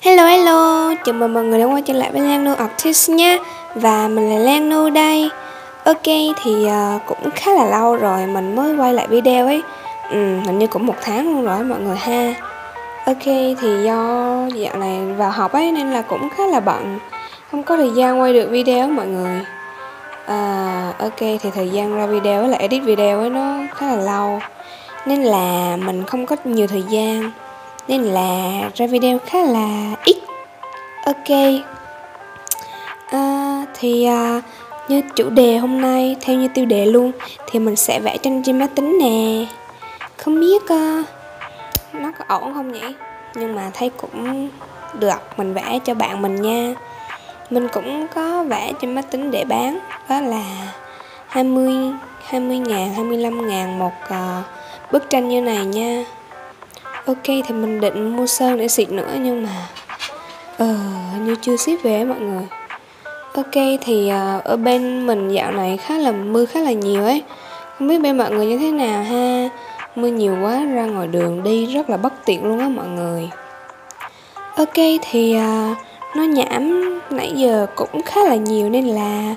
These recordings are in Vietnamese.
Hello hello, chào mừng mọi người đã quay trở lại với Lan Nu Artist nha Và mình là Lan Nu đây. Ok thì uh, cũng khá là lâu rồi mình mới quay lại video ấy. Ừ, Hình như cũng một tháng luôn rồi mọi người ha. Ok thì do dạo này vào học ấy nên là cũng khá là bận. Không có thời gian quay được video mọi người à, Ok thì thời gian ra video với lại edit video ấy nó khá là lâu. Nên là mình không có nhiều thời gian. Nên là ra video khá là ít. Ok. À, thì à, như chủ đề hôm nay theo như tiêu đề luôn thì mình sẽ vẽ tranh trên máy tính nè. Không biết uh, nó có ổn không nhỉ? Nhưng mà thấy cũng được mình vẽ cho bạn mình nha mình cũng có vẽ trên máy tính để bán đó là 20 20 ngàn 25 ngàn một uh, bức tranh như này nha. Ok thì mình định mua sơn để xịt nữa nhưng mà ờ uh, như chưa ship về mọi người. Ok thì uh, ở bên mình dạo này khá là mưa khá là nhiều ấy. Không biết bên mọi người như thế nào ha? Mưa nhiều quá ra ngoài đường đi rất là bất tiện luôn á mọi người. Ok thì uh, nó nhảm, nãy giờ cũng khá là nhiều nên là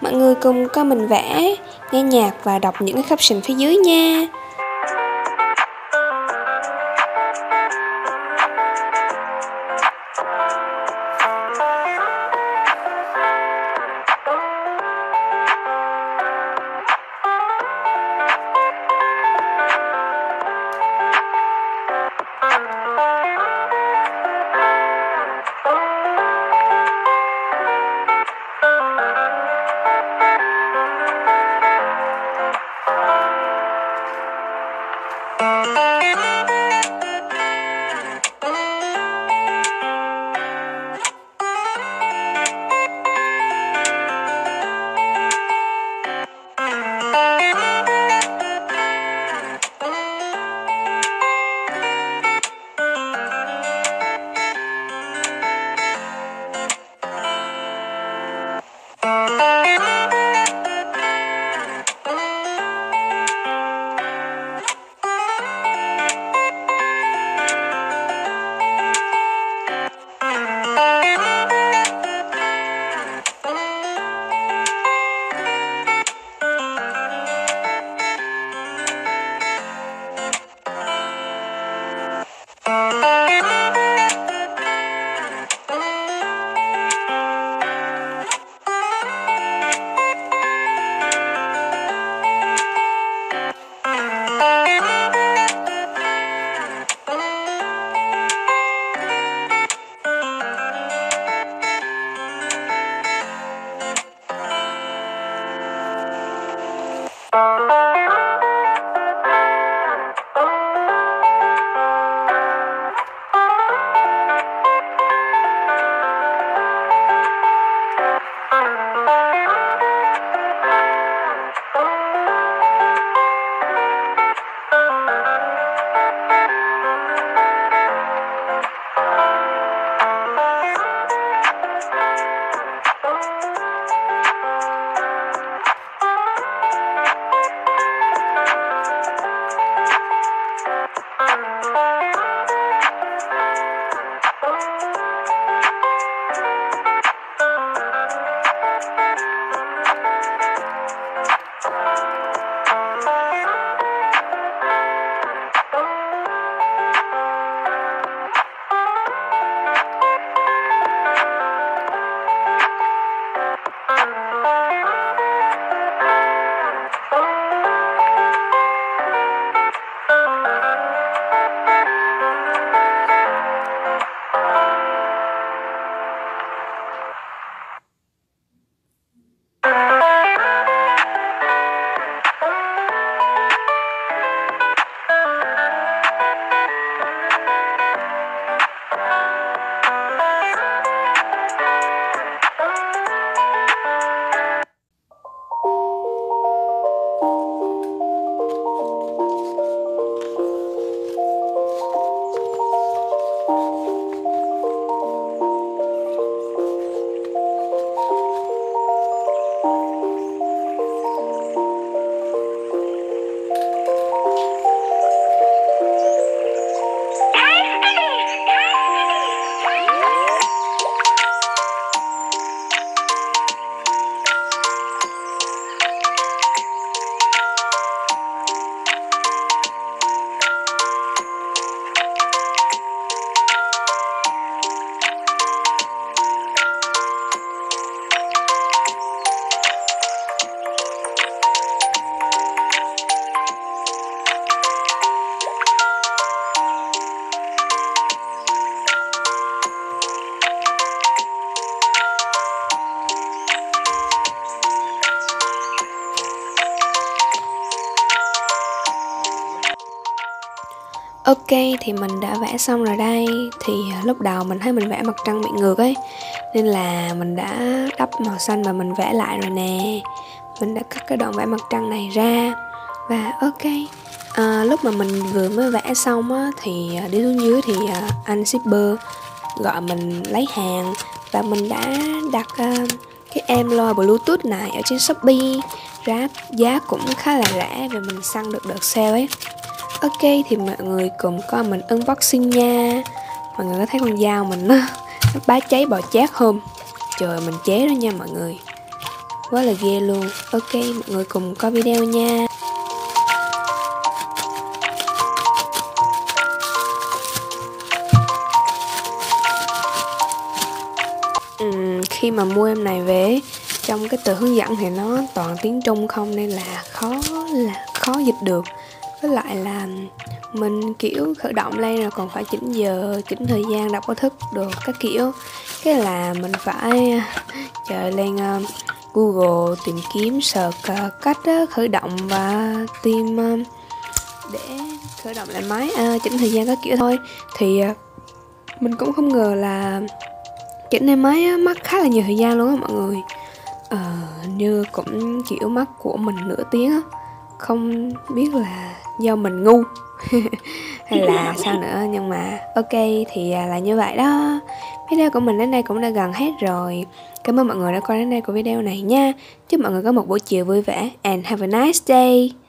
mọi người cùng coi mình vẽ, nghe nhạc và đọc những cái caption phía dưới nha. Ok thì mình đã vẽ xong rồi đây. Thì à, lúc đầu mình thấy mình vẽ mặt trăng bị ngược ấy. Nên là mình đã đắp màu xanh và mình vẽ lại rồi nè. Mình đã cắt cái đoạn vẽ mặt trăng này ra. Và ok à, Lúc mà mình vừa mới vẽ xong á Thì à, đi xuống dưới thì à, anh shipper gọi mình lấy hàng. Và mình đã đặt cái em loa bluetooth này ở trên shopee. Giá giá cũng khá là rẻ và mình săn được đợt sale ấy. Ok thì mọi người cùng coi mình unboxing nha. Mọi người có thấy con dao mình nó, nó bá cháy bò chát không Trời mình chế đó nha mọi người. Quá là ghê luôn. Ok mọi người cùng coi video nha. Uhm, Khi mà mua em này về trong cái tờ hướng dẫn thì nó toàn tiếng Trung không nên là khó là khó dịch được với lại là mình kiểu khởi động lên là còn phải chỉnh giờ chỉnh thời gian đọc báo thức được các kiểu. Cái là mình phải chờ lên uh, Google tìm kiếm search uh, cách uh, khởi động và tìm uh, để khởi động lại máy uh, chỉnh thời gian các kiểu thôi. Thì uh, mình cũng không ngờ là chỉnh lên máy uh, mất khá là nhiều thời gian luôn á mọi người. Uh, như cũng kiểu mất của mình nửa tiếng á. Không biết là do mình ngu. Hay là sao nữa, nhưng mà ok, thì à, là như vậy đó. Video của mình đến đây cũng đã gần hết rồi. Cảm ơn mọi người đã coi đến đây của video này nha. Chúc mọi người có một buổi chiều vui vẻ, and have a nice day.